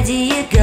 idea. Go